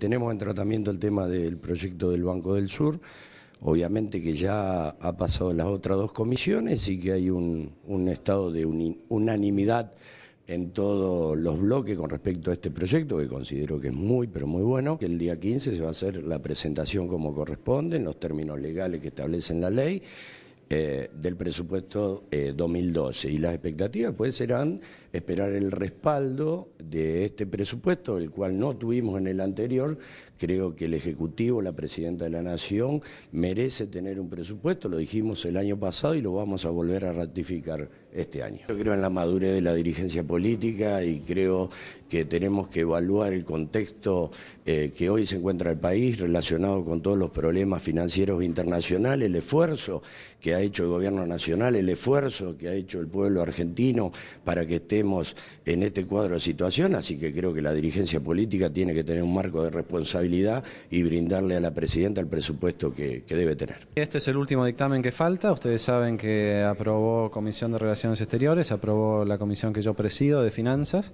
Tenemos en tratamiento el tema del proyecto del Banco del Sur, obviamente que ya ha pasado las otras dos comisiones y que hay un, estado de unanimidad en todos los bloques con respecto a este proyecto, que considero que es muy, pero muy bueno, el día 15 se va a hacer la presentación como corresponde, en los términos legales que establecen la ley, eh, del presupuesto 2012 eh, y las expectativas pues serán esperar el respaldo de este presupuesto, el cual no tuvimos en el anterior. Creo que el Ejecutivo, la Presidenta de la Nación, merece tener un presupuesto, lo dijimos el año pasado y lo vamos a volver a ratificar este año. Yo creo en la madurez de la dirigencia política y creo que tenemos que evaluar el contexto eh, que hoy se encuentra el país relacionado con todos los problemas financieros internacionales, el esfuerzo que ha hecho el gobierno nacional, el esfuerzo que ha hecho el pueblo argentino para que estemos en este cuadro de situación, así que creo que la dirigencia política tiene que tener un marco de responsabilidad y brindarle a la presidenta el presupuesto que, debe tener. Este es el último dictamen que falta, ustedes saben que aprobó Comisión de Relaciones Exteriores, aprobó la comisión que yo presido de Finanzas,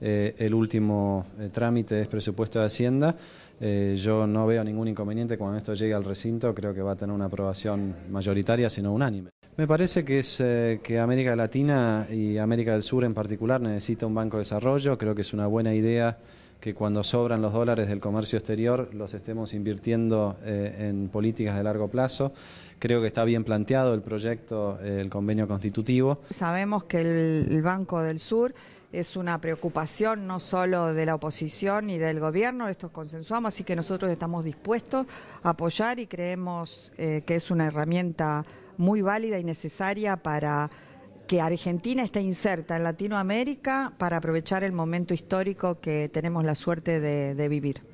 eh, el último eh, trámite es presupuesto de Hacienda. Eh, yo no veo ningún inconveniente cuando esto llegue al recinto, creo que va a tener una aprobación mayoritaria, sino unánime. Me parece que es que América Latina y América del Sur en particular necesita un banco de desarrollo, creo que es una buena idea que cuando sobran los dólares del comercio exterior los estemos invirtiendo en políticas de largo plazo. Creo que está bien planteado el proyecto, el convenio constitutivo. Sabemos que el Banco del Sur es una preocupación no solo de la oposición y del gobierno, esto consensuamos, así que nosotros estamos dispuestos a apoyar y creemos eh, que es una herramienta muy válida y necesaria para que Argentina esté inserta en Latinoamérica para aprovechar el momento histórico que tenemos la suerte de vivir.